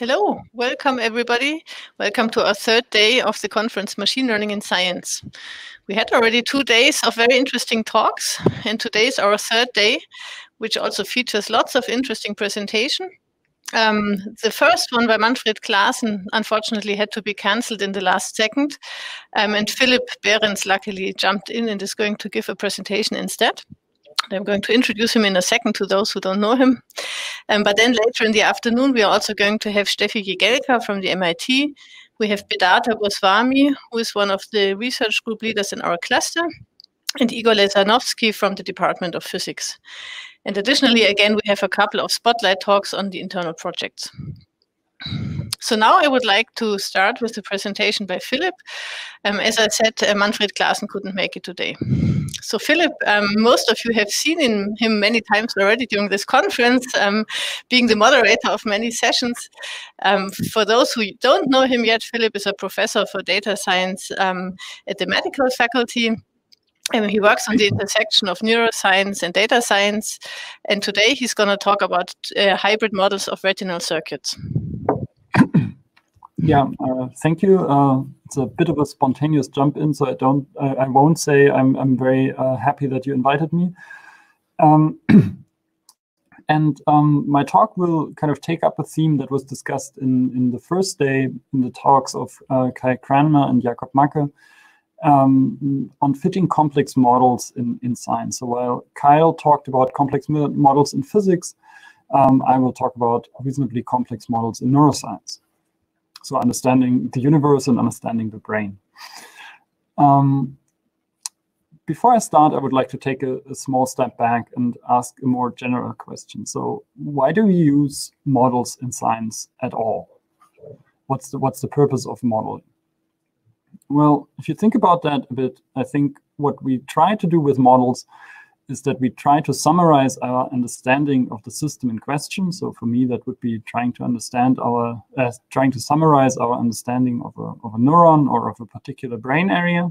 Hello, welcome everybody. Welcome to our third day of the conference Machine Learning in Science. We had already two days of very interesting talks, and today is our third day, which also features lots of interesting presentation. Um, the first one by Manfred Claassen unfortunately had to be cancelled in the last second, um, and Philipp Berens luckily jumped in and is going to give a presentation instead. I'm going to introduce him in a second to those who don't know him. Um, but then later in the afternoon, we are also going to have Steffi Jegelka from the MIT. We have Bedartha Goswami, who is one of the research group leaders in our cluster, and Igor Lesanovsky from the Department of Physics. And additionally, again, we have a couple of spotlight talks on the internal projects. So now I would like to start with the presentation by Philipp. Um, as I said, uh, Manfred Claassen couldn't make it today. So Philipp, um, most of you have seen him, him many times already during this conference, um, being the moderator of many sessions. Um, for those who don't know him yet, Philipp is a professor for data science um, at the medical faculty. Um, he works on the intersection of neuroscience and data science. And today he's going to talk about uh, hybrid models of retinal circuits. Yeah, uh, thank you. Uh, it's a bit of a spontaneous jump in, so I don't, I, I won't say I'm, I'm very uh, happy that you invited me. Um, and um, my talk will kind of take up a theme that was discussed in, in the first day in the talks of uh, Kyle Cranmer and Jakob Macke um, on fitting complex models in, in science. So while Kyle talked about complex models in physics, um, I will talk about reasonably complex models in neuroscience. So understanding the universe and understanding the brain. Um, before I start, I would like to take a, a, small step back and ask a more general question. So why do we use models in science at all? What's the, what's the purpose of modeling? Well, if you think about that a bit, I think what we try to do with models is that we try to summarize our understanding of the system in question. So for me, that would be trying to understand our, uh, trying to summarize our understanding of a, of a neuron or of a particular brain area.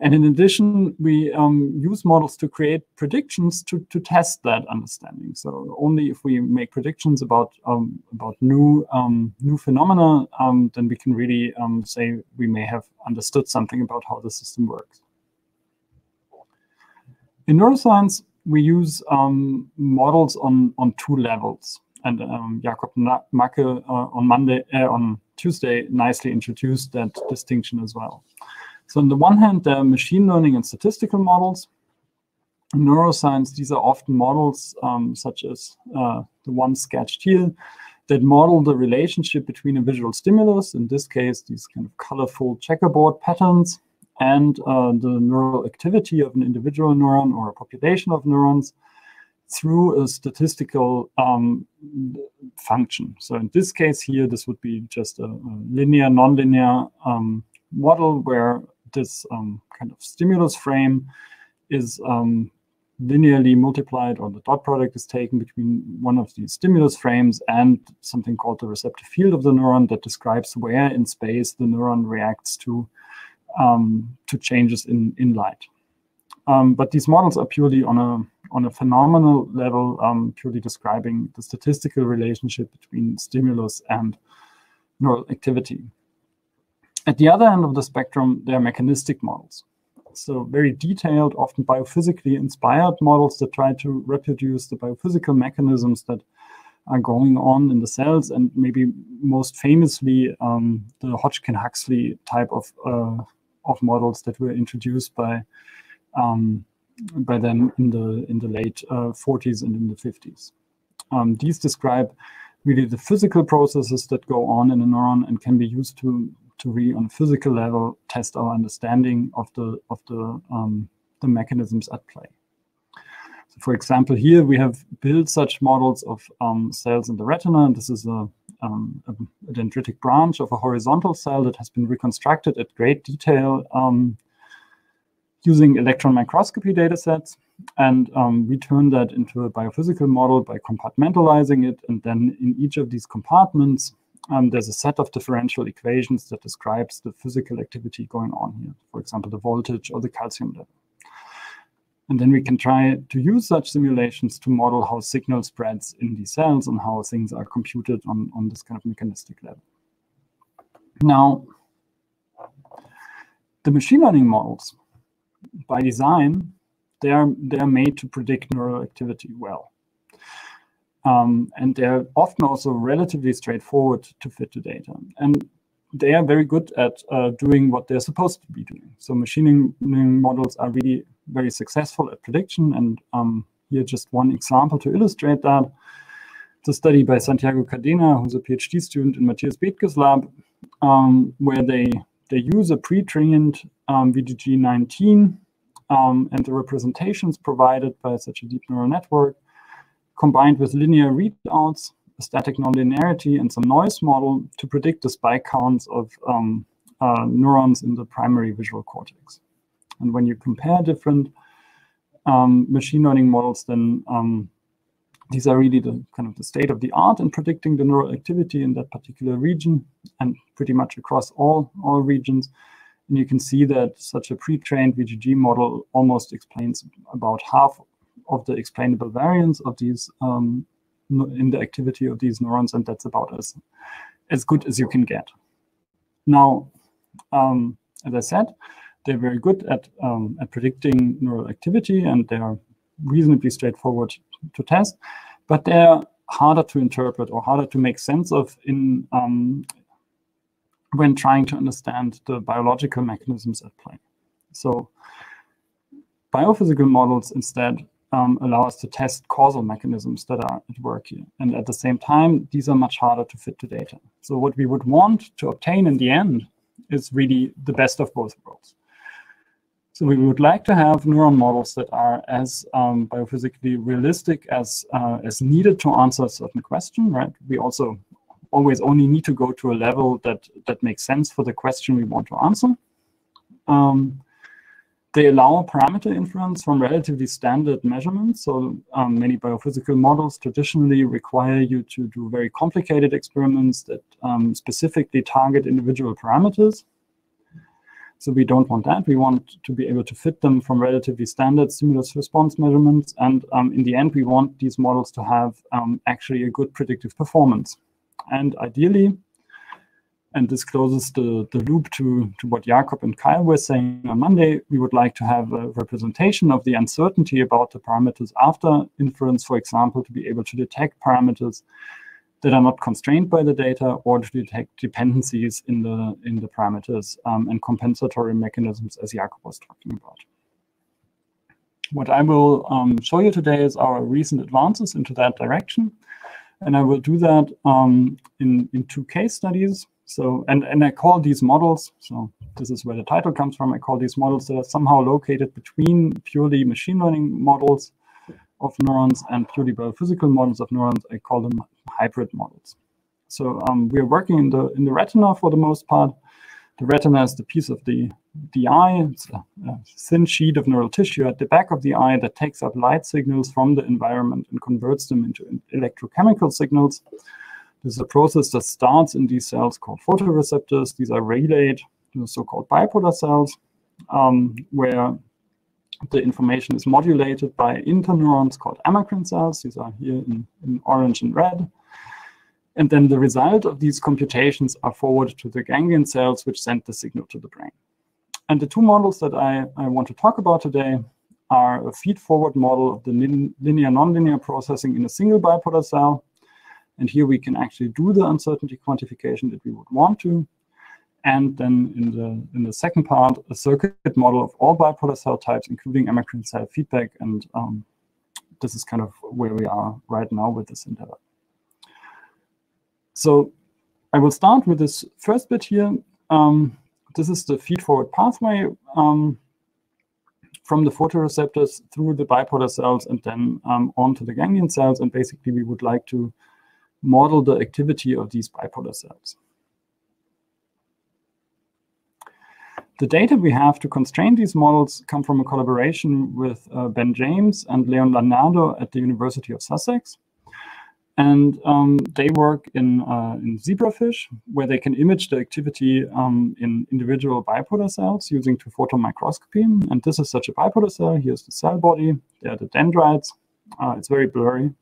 And in addition, we um, use models to create predictions to, to test that understanding. So only if we make predictions about um, about new um, new phenomena, um, then we can really um, say we may have understood something about how the system works. In neuroscience, we use um, models on, on two levels. And um, Jakob Macke uh, on Monday, uh, on Tuesday, nicely introduced that distinction as well. So on the one hand, there are machine learning and statistical models. In neuroscience, these are often models um, such as uh, the one sketched here that model the relationship between a visual stimulus, in this case, these kind of colorful checkerboard patterns, and uh, the neural activity of an individual neuron or a population of neurons through a statistical um, function. So in this case here, this would be just a, a linear, nonlinear um, model where this um, kind of stimulus frame is um, linearly multiplied or the dot product is taken between one of these stimulus frames and something called the receptive field of the neuron that describes where in space the neuron reacts to um, to changes in, in light. Um, but these models are purely on a on a phenomenal level, um, purely describing the statistical relationship between stimulus and neural activity. At the other end of the spectrum, there are mechanistic models. So very detailed, often biophysically inspired models that try to reproduce the biophysical mechanisms that are going on in the cells, and maybe most famously um, the Hodgkin-Huxley type of uh, of models that were introduced by um, by them in the in the late uh, 40s and in the 50s. Um, these describe really the physical processes that go on in a neuron and can be used to to really on a physical level test our understanding of the of the um, the mechanisms at play. For example, here we have built such models of um, cells in the retina, and this is a um, a, dendritic branch of a horizontal cell that has been reconstructed at great detail um, using electron microscopy data sets. And um, we turn that into a biophysical model by compartmentalizing it. And then in each of these compartments, um, there's a set of differential equations that describes the physical activity going on here. For example, the voltage or the calcium level. And then we can try to use such simulations to model how signal spreads in these cells and how things are computed on, on this kind of mechanistic level. Now, the machine learning models, by design, they are, they are made to predict neural activity well. Um, and they're often also relatively straightforward to fit the data. And they are very good at uh, doing what they're supposed to be doing. So machine learning models are really very successful at prediction. And um, here just one example to illustrate that. A study by Santiago Cadena, who's a PhD student in Matthias Bethge's lab, um, where they, they use a pre-trained um, VGG19 um, and the representations provided by such a deep neural network combined with linear readouts static nonlinearity and some noise model to predict the spike counts of um, uh, neurons in the primary visual cortex. And when you compare different um, machine learning models, then um, these are really the kind of the state of the art in predicting the neural activity in that particular region and pretty much across all, all regions. And you can see that such a pre-trained VGG model almost explains about half of the explainable variance of these um, in the activity of these neurons, and that's about as as good as you can get. Now, um, as I said, they're very good at um, at predicting neural activity, and they are reasonably straightforward to test, but they're harder to interpret or harder to make sense of in um, when trying to understand the biological mechanisms at play. So biophysical models instead um, allow us to test causal mechanisms that are at work here. And at the same time, these are much harder to fit to data. So what we would want to obtain in the end is really the best of both worlds. So we would like to have neuron models that are as um, biophysically realistic as uh, as needed to answer a certain question, right? We also always only need to go to a level that that makes sense for the question we want to answer. Um, they allow parameter inference from relatively standard measurements. So um, many biophysical models traditionally require you to do very complicated experiments that um, specifically target individual parameters. So we don't want that. We want to be able to fit them from relatively standard stimulus response measurements. And um, in the end, we want these models to have um, actually a good predictive performance. And ideally, and this closes the, the loop to, to what Jakob and Kyle were saying on Monday. We would like to have a representation of the uncertainty about the parameters after inference, for example, to be able to detect parameters that are not constrained by the data or to detect dependencies in the in the parameters um, and compensatory mechanisms as Jakob was talking about. What I will um, show you today is our recent advances into that direction. And I will do that um, in, in two case studies. So, and, and I call these models, so this is where the title comes from, I call these models that are somehow located between purely machine learning models of neurons and purely biophysical models of neurons. I call them hybrid models. So um, we are working in the in the retina for the most part. The retina is the piece of the, the eye. It's a, a thin sheet of neural tissue at the back of the eye that takes up light signals from the environment and converts them into electrochemical signals. This is a process that starts in these cells called photoreceptors. These are relayed to so-called bipolar cells, um, where the information is modulated by interneurons called amacrine cells. These are here in, in orange and red. And then the result of these computations are forwarded to the ganglion cells, which send the signal to the brain. And the two models that I, I want to talk about today are a feed-forward model of the linear nonlinear processing in a single bipolar cell, and here we can actually do the uncertainty quantification that we would want to. And then in the in the second part, a circuit model of all bipolar cell types, including amacrine cell feedback. And um, this is kind of where we are right now with this endeavor. So I will start with this first bit here. Um, this is the feed-forward pathway um, from the photoreceptors through the bipolar cells and then um, onto the ganglion cells. And basically, we would like to model the activity of these bipolar cells. The data we have to constrain these models come from a collaboration with uh, Ben James and Leon Lagnado at the University of Sussex. And um, they work in, uh, in zebrafish, where they can image the activity um, in individual bipolar cells using two-photon microscopy. And this is such a bipolar cell. Here's the cell body. There are the dendrites. Uh, it's very blurry.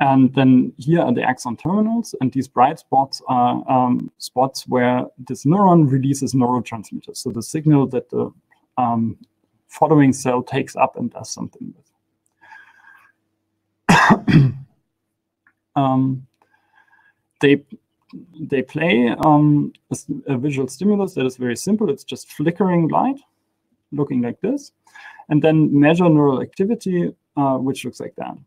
And then here are the axon terminals, and these bright spots are um, spots where this neuron releases neurotransmitters. So the signal that the um, following cell takes up and does something with. um, they they play um, a, a, visual stimulus that is very simple. It's just flickering light, looking like this, and then measure neural activity, uh, which looks like that.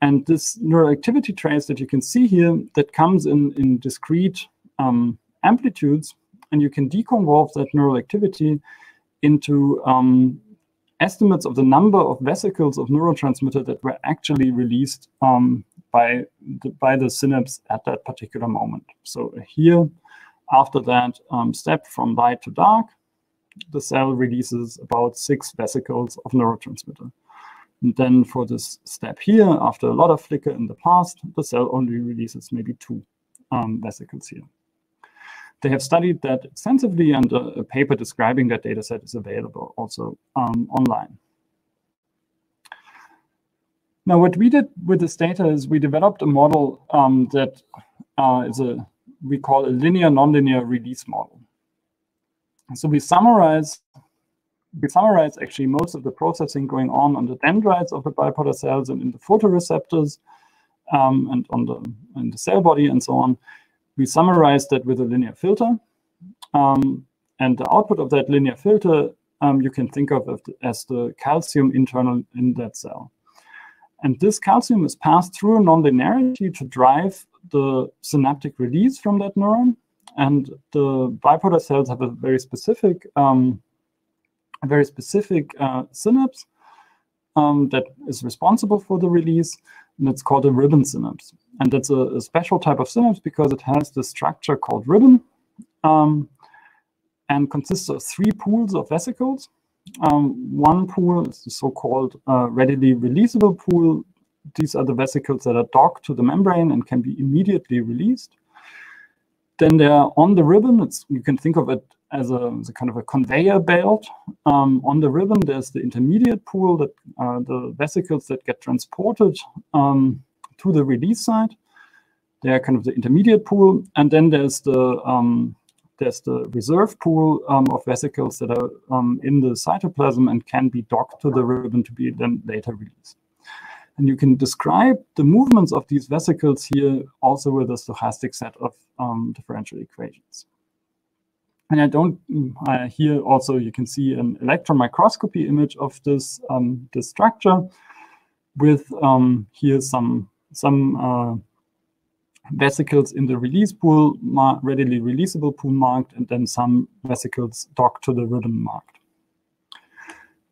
And this neural activity trace that you can see here that comes in, in discrete um, amplitudes, and you can deconvolve that neural activity into um, estimates of the number of vesicles of neurotransmitter that were actually released um, by, the, by the synapse at that particular moment. So here, after that um, step from light to dark, the cell releases about six vesicles of neurotransmitter. And then for this step here, after a lot of flicker in the past, the cell only releases maybe two um, vesicles here. They have studied that extensively, and a, a paper describing that data set is available also um, online. Now, what we did with this data is we developed a model um, that uh, is a we call a linear nonlinear release model. So we summarize we summarize actually most of the processing going on on the dendrites of the bipolar cells and in the photoreceptors um, and on the in the cell body and so on. We summarize that with a linear filter. Um, and the output of that linear filter um, you can think of as the calcium internal in that cell. And this calcium is passed through a nonlinearity to drive the synaptic release from that neuron. And the bipolar cells have a very specific, um, a very specific uh, synapse um, that is responsible for the release, and it's called a ribbon synapse. And that's a, a special type of synapse because it has this structure called ribbon um, and consists of three pools of vesicles. Um, one pool is the so-called uh, readily releasable pool. These are the vesicles that are docked to the membrane and can be immediately released. Then they're on the ribbon. It's, you can think of it as a, as a kind of a conveyor belt. Um, on the ribbon, there's the intermediate pool, that uh, the vesicles that get transported um, to the release site. They're kind of the intermediate pool. And then there's the um, there's the reserve pool um, of vesicles that are um, in the cytoplasm and can be docked to the ribbon to be then later released. And you can describe the movements of these vesicles here also with a stochastic set of um, differential equations. And I don't, uh, here also you can see an electron microscopy image of this, um, this structure with um, here some, some uh, vesicles in the release pool, readily releasable pool marked, and then some vesicles docked to the ribbon marked.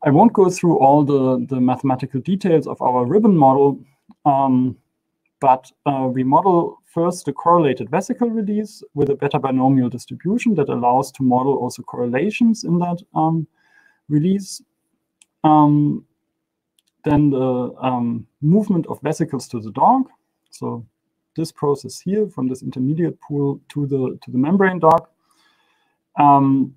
I won't go through all the, the mathematical details of our ribbon model, um, but uh, we model first the correlated vesicle release with a beta binomial distribution that allows to model also correlations in that um, release. Um, then the um, movement of vesicles to the dog. So this process here from this intermediate pool to the to the membrane dock um,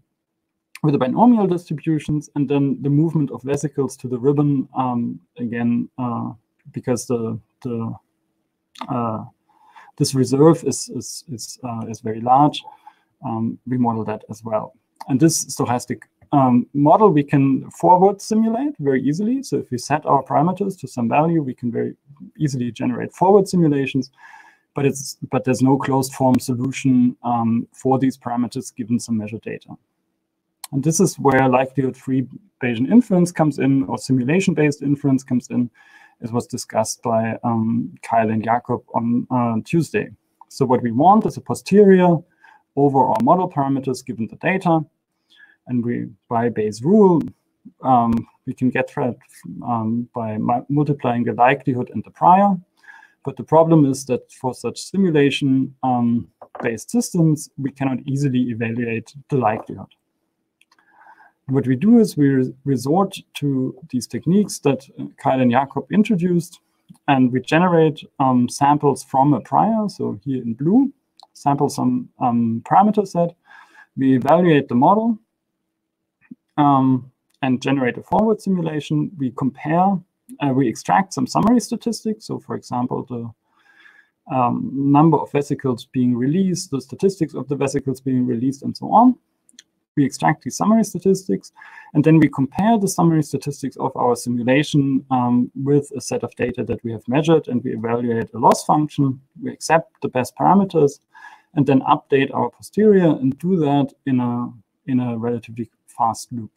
with the binomial distributions, and then the movement of vesicles to the ribbon um, again uh, because the the this reserve is is is, uh, is very large. Um, we model that as well, and this stochastic um, model we can forward simulate very easily. So if we set our parameters to some value, we can very easily generate forward simulations but it's but there's no closed form solution um, for these parameters given some measured data. And this is where likelihood-free Bayesian inference comes in, or simulation-based inference comes in, as was discussed by um, Kyle and Jakob on uh, Tuesday. So what we want is a posterior over our model parameters given the data. And we, by Bayes' rule, um, we can get that um, by multiplying the likelihood and the prior. But the problem is that for such simulation-based um, systems, we cannot easily evaluate the likelihood. What we do is we re resort to these techniques that uh, Kyle and Jakob introduced, and we generate um, samples from a prior. So here in blue, sample some um, parameter set. We evaluate the model um, and generate a forward simulation. We compare, uh, we extract some summary statistics. So for example, the um, number of vesicles being released, the statistics of the vesicles being released, and so on. We extract these summary statistics, and then we compare the summary statistics of our simulation um, with a set of data that we have measured, and we evaluate a loss function. We accept the best parameters, and then update our posterior, and do that in a in a relatively fast loop.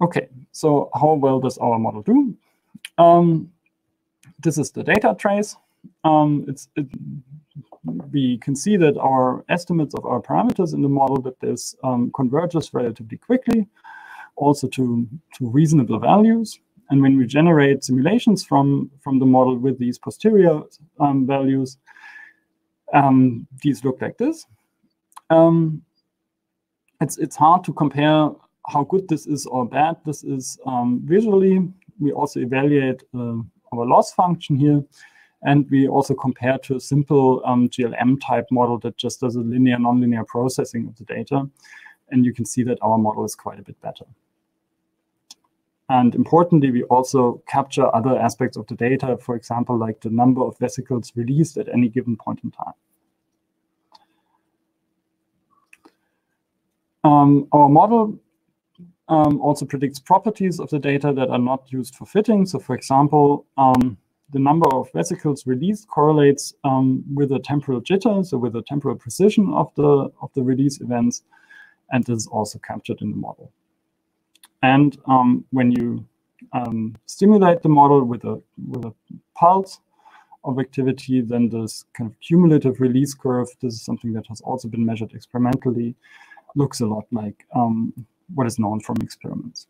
Okay, so how well does our model do? Um, this is the data trace. Um, it's it, we can see that our estimates of our parameters in the model that this um, converges relatively quickly, also to to reasonable values. And when we generate simulations from from the model with these posterior um, values, um, these look like this. Um, it's it's hard to compare how good this is or bad this is um, visually. We also evaluate uh, our loss function here. And we also compare to a simple um, GLM type model that just does a linear nonlinear processing of the data. And you can see that our model is quite a bit better. And importantly, we also capture other aspects of the data, for example, like the number of vesicles released at any given point in time. Um, our model um, also predicts properties of the data that are not used for fitting. So for example, um, the number of vesicles released correlates um, with the temporal jitter, so with the temporal precision of the, of the release events. And this is also captured in the model. And um, when you um, stimulate the model with a, with a pulse of activity, then this kind of cumulative release curve, this is something that has also been measured experimentally, looks a lot like um, what is known from experiments.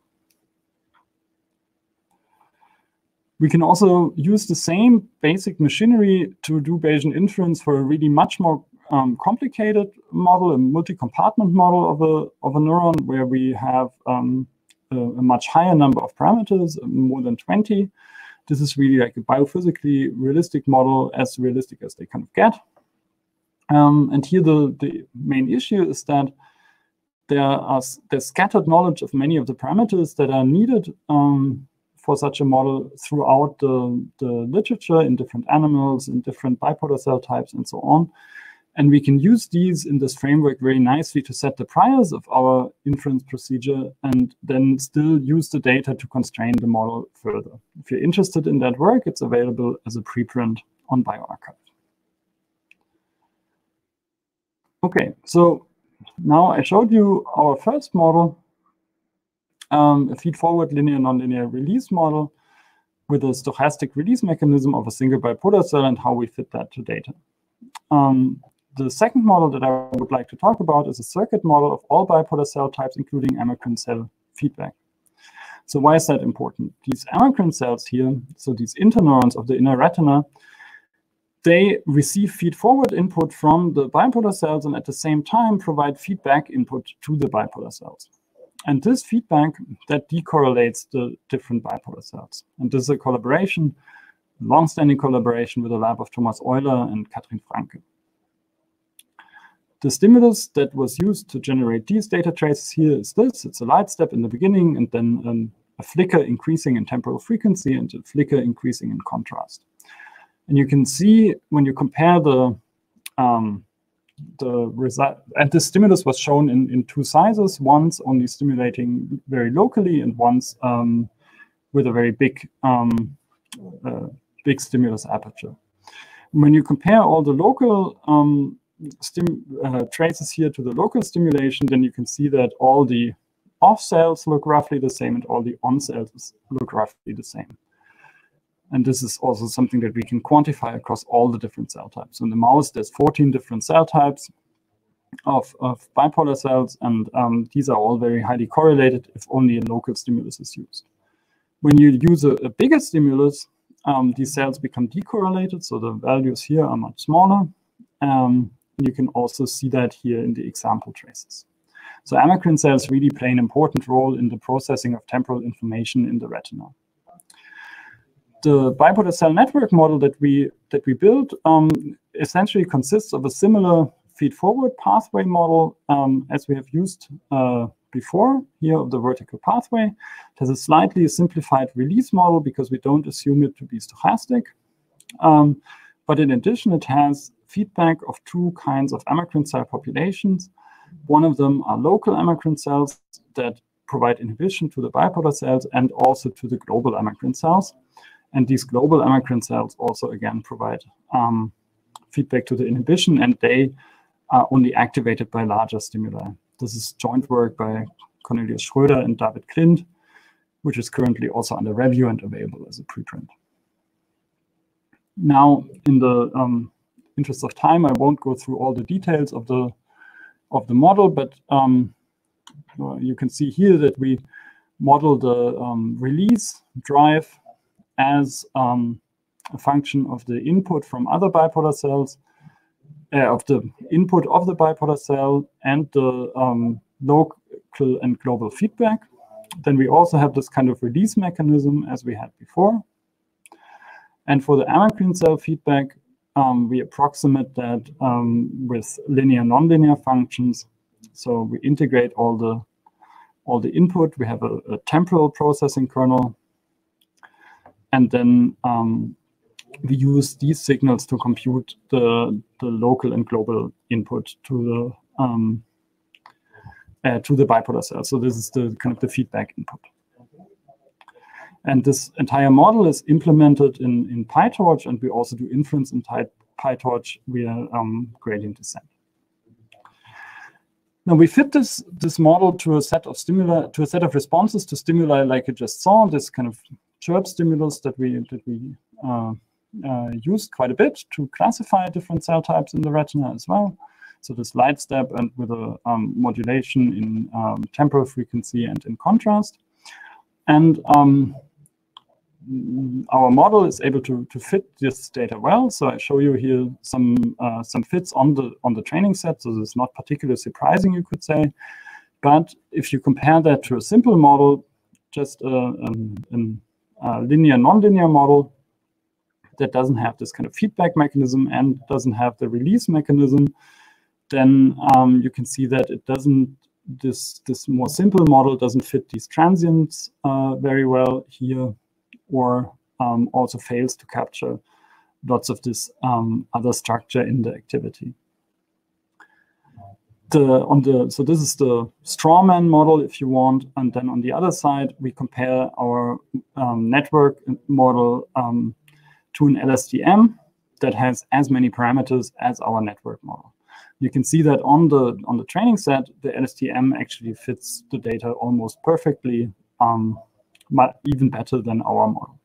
We can also use the same basic machinery to do Bayesian inference for a really much more um, complicated model, a multi-compartment model of a, of a neuron, where we have um, a, a, much higher number of parameters, more than 20. This is really like a biophysically realistic model, as realistic as they kind of get. Um, and here the, the main issue is that there are there's scattered knowledge of many of the parameters that are needed um, for such a model throughout the, the literature in different animals, in different bipolar cell types, and so on. And we can use these in this framework very nicely to set the priors of our inference procedure and then still use the data to constrain the model further. If you're interested in that work, it's available as a preprint on bioRxiv. Okay, so now I showed you our first model, um, a feed-forward linear nonlinear release model with a stochastic release mechanism of a single bipolar cell and how we fit that to data. Um, the second model that I would like to talk about is a circuit model of all bipolar cell types, including amacrine cell feedback. So why is that important? These amacrine cells here, so these interneurons of the inner retina, they receive feed-forward input from the bipolar cells and at the same time provide feedback input to the bipolar cells. And this feedback that decorrelates the different bipolar cells. And this is a collaboration, long-standing collaboration with the lab of Thomas Euler and Katrin Franke. The stimulus that was used to generate these data traces here is this. It's a light step in the beginning and then um, a flicker increasing in temporal frequency and a flicker increasing in contrast. And you can see when you compare the um, the result, and the stimulus was shown in, in two sizes, once only stimulating very locally and once um, with a very big, um, uh, big stimulus aperture. When you compare all the local um, uh, traces here to the local stimulation, then you can see that all the off cells look roughly the same and all the on cells look roughly the same. And this is also something that we can quantify across all the different cell types. So in the mouse, there's 14 different cell types of, of bipolar cells, and um, these are all very highly correlated if only a local stimulus is used. When you use a, a bigger stimulus, um, these cells become decorrelated, so the values here are much smaller. Um, you can also see that here in the example traces. So amacrine cells really play an important role in the processing of temporal information in the retina. The bipolar cell network model that we that we built um, essentially consists of a similar feed-forward pathway model um, as we have used uh, before here of the vertical pathway. It has a slightly simplified release model because we don't assume it to be stochastic. Um, but in addition, it has feedback of two kinds of amacrine cell populations. One of them are local amacrine cells that provide inhibition to the bipolar cells and also to the global amacrine cells. And these global amacrine cells also, again, provide um, feedback to the inhibition, and they are only activated by larger stimuli. This is joint work by Cornelius Schröder and David Klindt, which is currently also under review and available as a preprint. Now, in the um, interest of time, I won't go through all the details of the of the model, but um, you can see here that we model the um, release drive as um, a function of the input from other bipolar cells, uh, of the input of the bipolar cell and the um, local and global feedback. Then we also have this kind of release mechanism as we had before. And for the amacrine cell feedback, um, we approximate that um, with linear nonlinear functions. So we integrate all the all the input. We have a, a temporal processing kernel and then um, we use these signals to compute the, the local and global input to the um, uh, to the bipolar cell. So this is the kind of the feedback input. And this entire model is implemented in, in PyTorch, and we also do inference in PyTorch via um, gradient descent. Now we fit this this model to a set of stimuli to a set of responses to stimuli like you just saw. This kind of chirp stimulus that we that we uh, uh, used quite a bit to classify different cell types in the retina as well. So this light step and with a um, modulation in um, temporal frequency and in contrast. And um, our model is able to, to fit this data well. So I show you here some uh, some fits on the on the training set. So this is not particularly surprising, you could say. But if you compare that to a simple model, just uh, um, an uh, linear nonlinear model that doesn't have this kind of feedback mechanism and doesn't have the release mechanism, then um, you can see that it doesn't, this, this more simple model doesn't fit these transients uh, very well here or um, also fails to capture lots of this um, other structure in the activity the on the so this is the strawman model if you want and then on the other side we compare our um, network model um, to an LSTM that has as many parameters as our network model. You can see that on the on the training set, the LSTM actually fits the data almost perfectly, um, but even better than our model.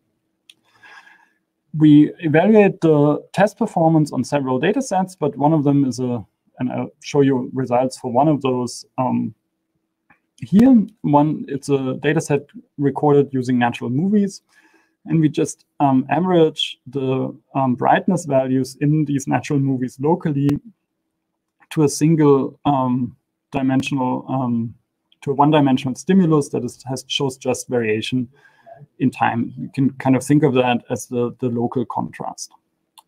We evaluate the test performance on several data sets, but one of them is a and I'll show you results for one of those um, here. One, it's a data set recorded using natural movies. And we just um, average the um, brightness values in these natural movies locally to a single um, dimensional, um, to a one-dimensional stimulus that is, has shows just variation in time. You can kind of think of that as the, the local contrast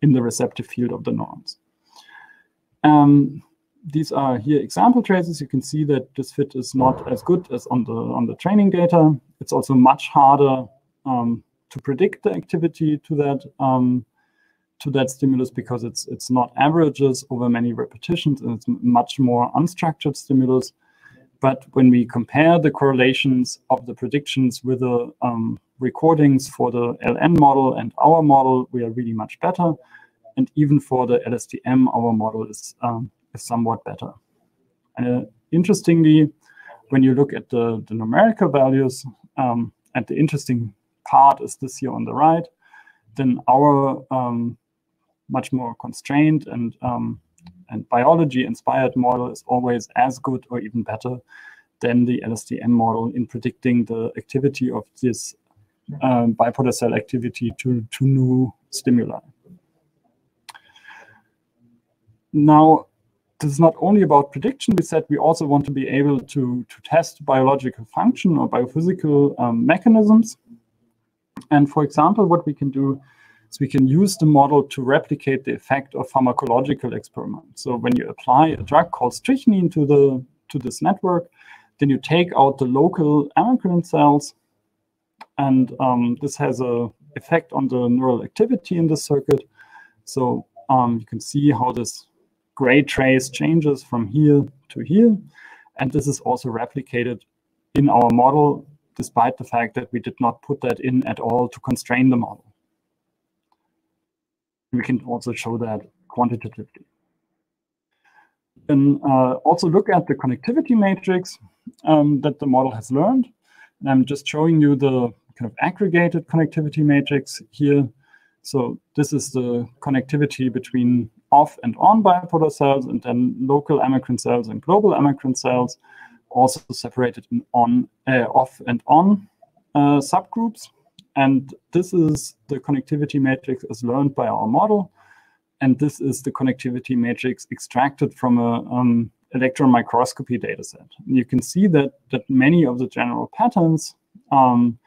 in the receptive field of the neurons. Um, these are here example traces. You can see that this fit is not as good as on the on the training data. It's also much harder um, to predict the activity to that um, to that stimulus because it's it's not averages over many repetitions and it's much more unstructured stimulus. But when we compare the correlations of the predictions with the um, recordings for the LN model and our model, we are really much better. And even for the LSTM, our model is, um, is somewhat better. Uh, interestingly, when you look at the, the numerical values, um, and the interesting part is this here on the right, then our um, much more constrained and um, and biology inspired model is always as good or even better than the LSTM model in predicting the activity of this um, bipolar cell activity to, to new stimuli. Now, this is not only about prediction. We said we also want to be able to, to test biological function or biophysical um, mechanisms. And for example, what we can do is we can use the model to replicate the effect of pharmacological experiments. So when you apply a drug called strychnine to the to this network, then you take out the local amacrine cells, and um, this has a effect on the neural activity in the circuit. So um, you can see how this gray trace changes from here to here. And this is also replicated in our model, despite the fact that we did not put that in at all to constrain the model. We can also show that quantitatively. And uh, also look at the connectivity matrix um, that the model has learned. And I'm just showing you the kind of aggregated connectivity matrix here. So this is the connectivity between off and on bipolar cells, and then local amacrine cells and global amacrine cells, also separated in on, uh, off and on uh, subgroups. And this is the connectivity matrix as learned by our model. And this is the connectivity matrix extracted from a um, electron microscopy dataset. And you can see that, that many of the general patterns um,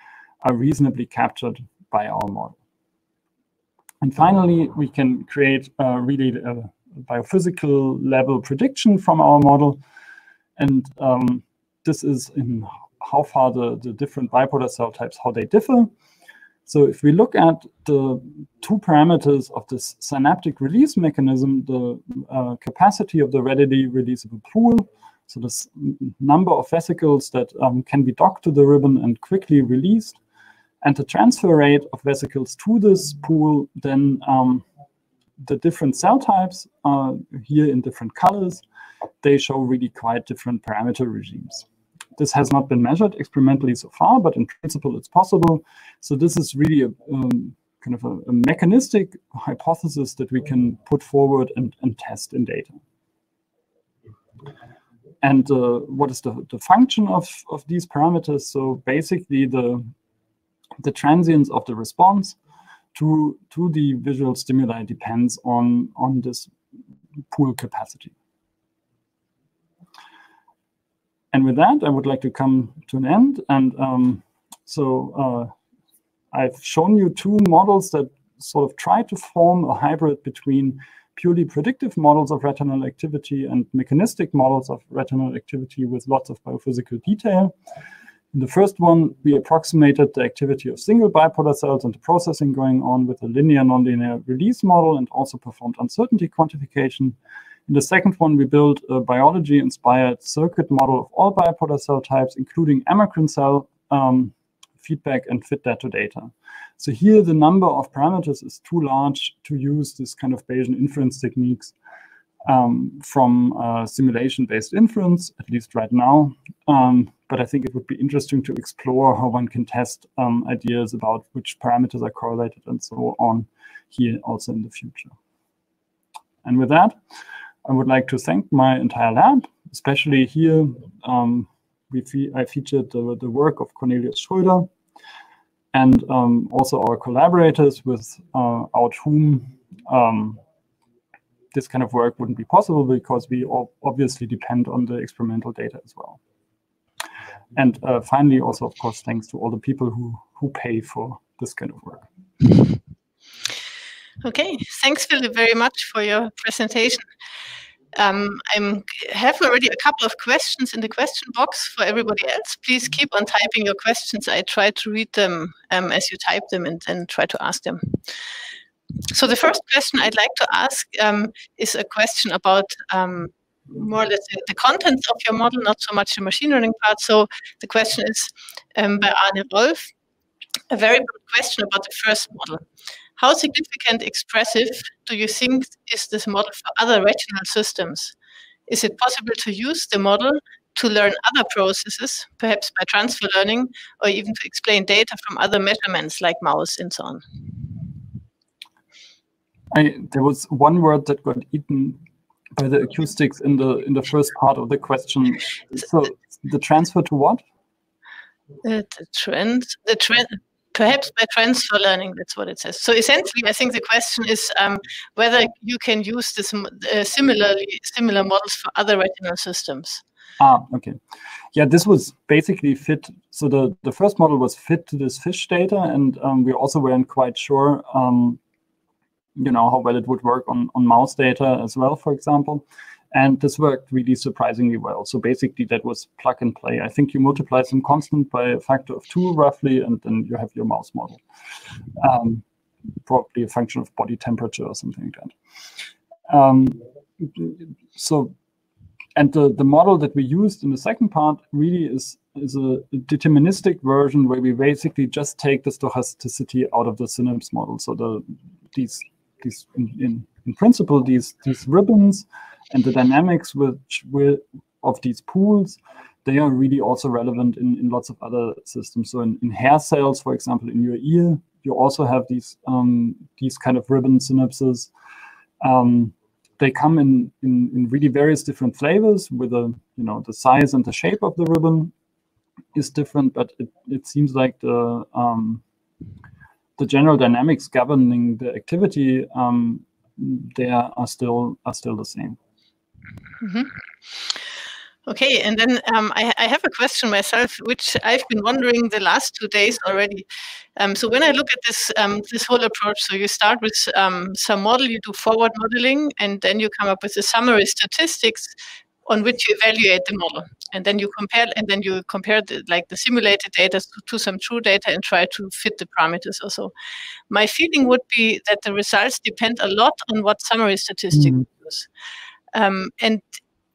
are reasonably captured by our model. And finally, we can create a really a biophysical level prediction from our model. And um, this is in how far the, the different bipolar cell types, how they differ. So if we look at the two parameters of this synaptic release mechanism, the uh, capacity of the readily releasable pool, so this number of vesicles that um, can be docked to the ribbon and quickly released, and the transfer rate of vesicles to this pool, then um, the different cell types uh, here in different colors, they show really quite different parameter regimes. This has not been measured experimentally so far, but in principle it's possible. So this is really a um, kind of a, a, mechanistic hypothesis that we can put forward and, and test in data. And uh, what is the, the function of, of these parameters? So basically the the transience of the response to, to the visual stimuli depends on, on this pool capacity. And with that, I would like to come to an end. And um, so uh, I've shown you two models that sort of try to form a hybrid between purely predictive models of retinal activity and mechanistic models of retinal activity with lots of biophysical detail. In the first one, we approximated the activity of single bipolar cells and the processing going on with a linear nonlinear release model and also performed uncertainty quantification. In the second one, we built a biology-inspired circuit model of all bipolar cell types, including amacrine cell um, feedback and fit that to data. So here, the number of parameters is too large to use this kind of Bayesian inference techniques um, from uh, simulation-based inference, at least right now. Um, but I think it would be interesting to explore how one can test um, ideas about which parameters are correlated and so on here also in the future. And with that, I would like to thank my entire lab, especially here. Um, we fe I featured the, the work of Cornelius Schröder and um, also our collaborators without uh, whom um, this kind of work wouldn't be possible because we obviously depend on the experimental data as well. And uh, finally, also, of course, thanks to all the people who, who pay for this kind of work. Okay, thanks, Philipp, very much for your presentation. Um, I have already a couple of questions in the question box for everybody else. Please keep on typing your questions. I try to read them um, as you type them and then try to ask them. So the first question I'd like to ask um, is a question about um, more or less the contents of your model, not so much the machine learning part. So the question is um, by Arne Rolf, a very good question about the first model. How significant expressive do you think is this model for other retinal systems? Is it possible to use the model to learn other processes, perhaps by transfer learning, or even to explain data from other measurements like mouse and so on? I, there was one word that got eaten by the acoustics in the in the first part of the question. So the transfer to what? Uh, the trend, the trend, perhaps by transfer learning. That's what it says. So essentially, I think the question is um, whether you can use this uh, similarly similar models for other retinal systems. Ah, okay. Yeah, this was basically fit. So the, the first model was fit to this fish data, and um, we also weren't quite sure, um, you know, how well it would work on, on mouse data as well, for example. And this worked really surprisingly well. So basically that was plug and play. I think you multiply some constant by a factor of two roughly, and then you have your mouse model. Um, probably a function of body temperature or something like that. Um, so and the, the model that we used in the second part really is, is a deterministic version where we basically just take the stochasticity out of the synapse model. So the these these in, in, in principle these these ribbons and the dynamics which will of these pools, they are really also relevant in, in lots of other systems. So in, in hair cells, for example, in your ear, you also have these um, these kind of ribbon synapses. Um, they come in, in, in really various different flavors with a you know the size and the shape of the ribbon is different but it, it seems like the um, the general dynamics governing the activity um, they are still are still the same mm -hmm. Okay, and then um, I, I, have a question myself, which I've been wondering the last two days already. Um, so when I look at this um, this whole approach, so you start with um, some model, you do forward modeling, and then you come up with a summary statistics on which you evaluate the model, and then you compare, and then you compare the, like the simulated data to, to some true data and try to fit the parameters or so. My feeling would be that the results depend a lot on what summary statistic mm -hmm. you use. Um, and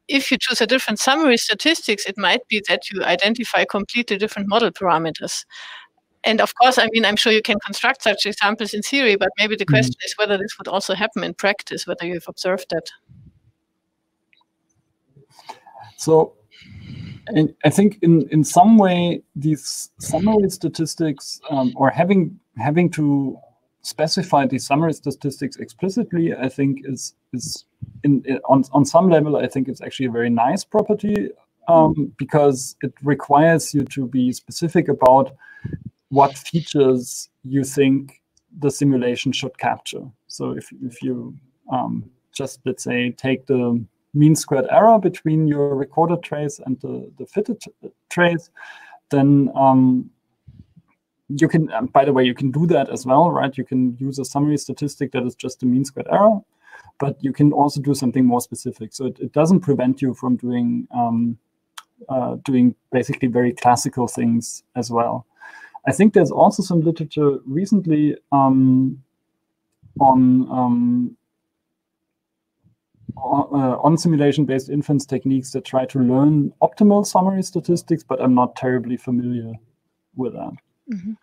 if you choose a different summary statistics, it might be that you identify completely different model parameters. And of course, I mean, I'm sure you can construct such examples in theory, but maybe the mm-hmm. question mm. is whether this would also happen in practice, whether you've observed that. So I think in, in some way, these summary statistics um, or having having to specify these summary statistics explicitly, I think is is in, in, on on some level, I think it's actually a very nice property um, because it requires you to be specific about what features you think the simulation should capture. So if if you um, just let's say take the mean squared error between your recorded trace and the, the fitted trace, then um, you can, by the way, you can do that as well, right? You can use a summary statistic that is just the mean squared error, but you can also do something more specific. So it, it doesn't prevent you from doing um, uh, doing basically very classical things as well. I think there's also some literature recently um, on um, uh, on simulation-based inference techniques that try to learn optimal summary statistics, but I'm not terribly familiar with that. Mm -hmm.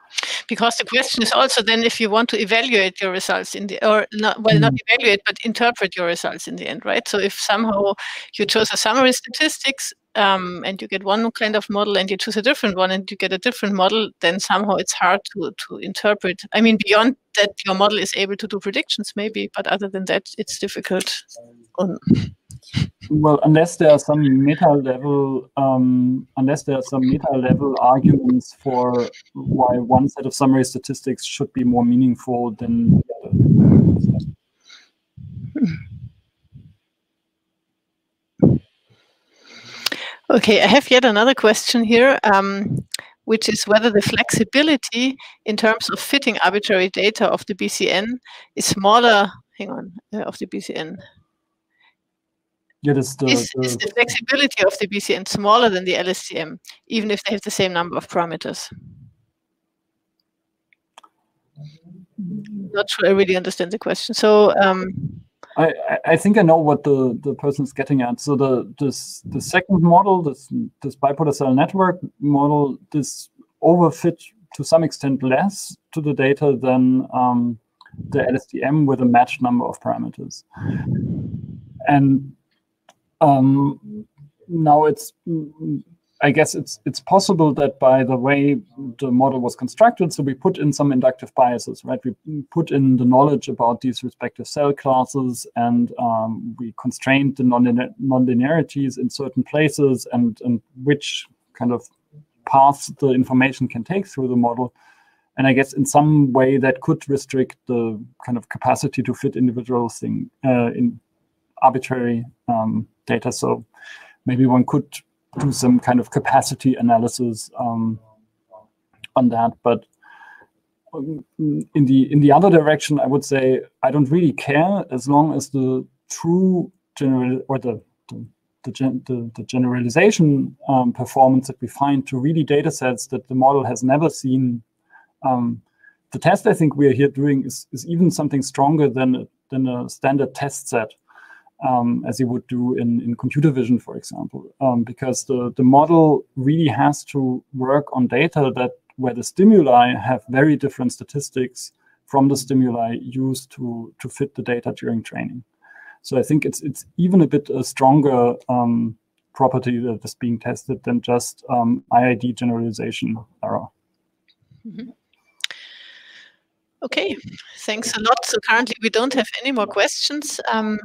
Because the question is also then if you want to evaluate your results in the, or not, well, mm not evaluate, but interpret your results in the end, right? So if somehow you chose a summary statistics um, and you get one kind of model and you choose a different one and you get a different model, then somehow it's hard to, to interpret. I mean, beyond that, your model is able to do predictions maybe, but other than that, it's difficult. Well, unless there are some meta level, um, unless there are some meta level arguments for why one set of summary statistics should be more meaningful than the other. Okay, I have yet another question here, um, which is whether the flexibility in terms of fitting arbitrary data of the BCN is smaller, hang on, uh, of the BCN. Yeah, that's the, is, the, is the flexibility of the BCN smaller than the LSTM, even if they have the same number of parameters? Not sure I really understand the question. So um, I, I think I know what the, the person is getting at. So the this the second model, this this bipolar cell network model, this overfit to some extent less to the data than um, the LSTM with a matched number of parameters. And um, now it's I guess it's it's possible that by the way the model was constructed, so we put in some inductive biases, right? We put in the knowledge about these respective cell classes, and um, we constrained the nonlinearities in certain places, and and which kind of paths the information can take through the model. And I guess in some way that could restrict the kind of capacity to fit individual thing uh, in arbitrary um, data. So maybe one could do some kind of capacity analysis um, on that. But um, in the in the other direction, I would say I don't really care as long as the true general or the the, the, gen, the, the generalization um, performance that we find to really data sets that the model has never seen. Um, the test I think we are here doing is, is even something stronger than than a standard test set um, as you would do in, in computer vision, for example, um, because the, the model really has to work on data that where the stimuli have very different statistics from the stimuli used to, to fit the data during training. So I think it's it's even a bit a stronger um, property that is being tested than just um, IID generalization error. Mm -hmm. Okay, thanks a lot. So currently we don't have any more questions. Um,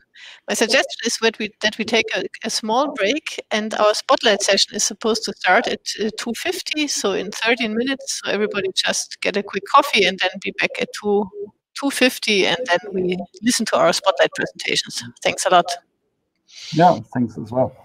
my suggestion is that we that we take a, a, small break, and our spotlight session is supposed to start at uh, 2:50, so in 13 minutes. So everybody just get a quick coffee and then be back at 2 2:50, and then we listen to our spotlight presentations. Thanks a lot. Yeah, thanks as well.